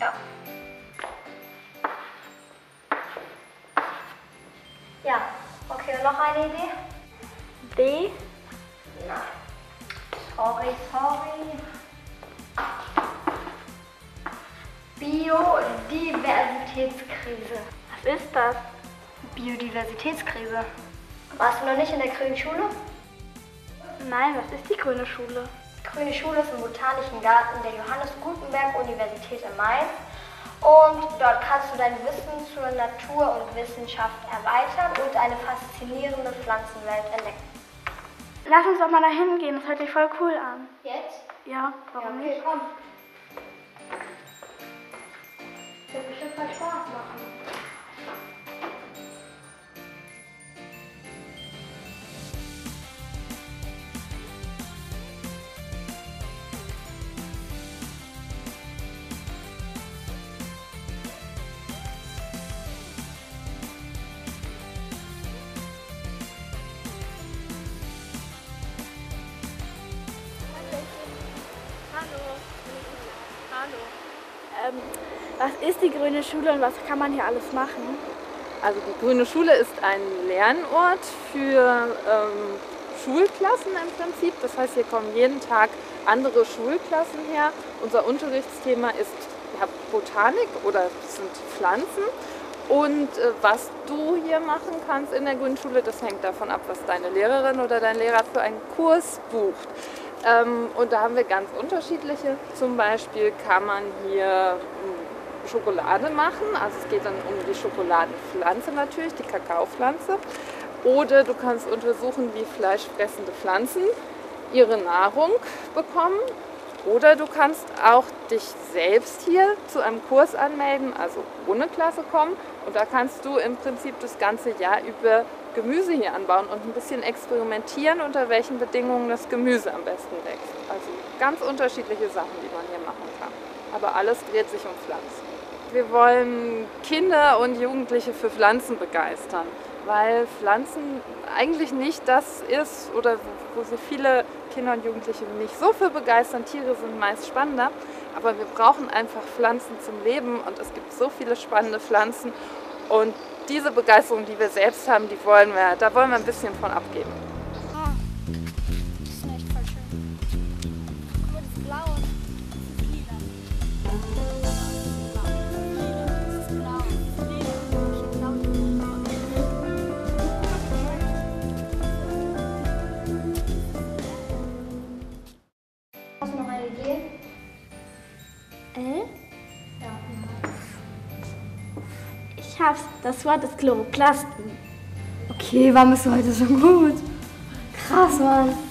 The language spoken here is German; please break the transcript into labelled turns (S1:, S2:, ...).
S1: Ja. Ja, okay, noch eine Idee?
S2: B.
S1: Nein. Sorry, sorry. Biodiversitätskrise.
S2: Was ist das?
S1: Biodiversitätskrise. Warst du noch nicht in der grünen Schule?
S2: Nein, was ist die grüne Schule?
S1: Die grüne Schule ist im Botanischen Garten der Johannes Gutenberg Universität in Mainz. Und dort kannst du dein Wissen zur Natur und Wissenschaft erweitern und eine faszinierende Pflanzenwelt entdecken.
S2: Lass uns doch mal da hingehen, das hört sich voll cool an.
S1: Jetzt?
S2: Ja, warum
S1: okay,
S2: nicht?
S1: komm.
S2: Ähm, was ist die grüne Schule und was kann man hier alles machen?
S3: Also die Grüne Schule ist ein Lernort für ähm, Schulklassen im Prinzip. Das heißt, hier kommen jeden Tag andere Schulklassen her. Unser Unterrichtsthema ist ja, Botanik oder sind Pflanzen. Und äh, was du hier machen kannst in der Grünen Schule, das hängt davon ab, was deine Lehrerin oder dein Lehrer für einen Kurs bucht. Ähm, und da haben wir ganz unterschiedliche. Zum Beispiel kann man hier mh, Schokolade machen. Also es geht dann um die Schokoladenpflanze natürlich, die Kakaopflanze. Oder du kannst untersuchen, wie fleischfressende Pflanzen ihre Nahrung bekommen. Oder du kannst auch dich selbst hier zu einem Kurs anmelden, also ohne Klasse kommen. Und da kannst du im Prinzip das ganze Jahr über Gemüse hier anbauen und ein bisschen experimentieren, unter welchen Bedingungen das Gemüse am besten wächst. Also ganz unterschiedliche Sachen, die man hier machen kann. Aber alles dreht sich um Pflanzen. Wir wollen Kinder und Jugendliche für Pflanzen begeistern, weil Pflanzen eigentlich nicht das ist oder wo sich viele Kinder und Jugendliche nicht so für begeistern. Tiere sind meist spannender, aber wir brauchen einfach Pflanzen zum Leben und es gibt so viele spannende Pflanzen und diese Begeisterung, die wir selbst haben, die wollen wir, da wollen wir ein bisschen von abgeben.
S1: Eine Idee?
S2: Äh?
S1: Ja.
S2: Ich hab's. Das Wort ist Chloroplasten.
S1: Okay, warum bist du heute so gut? Krass, Mann.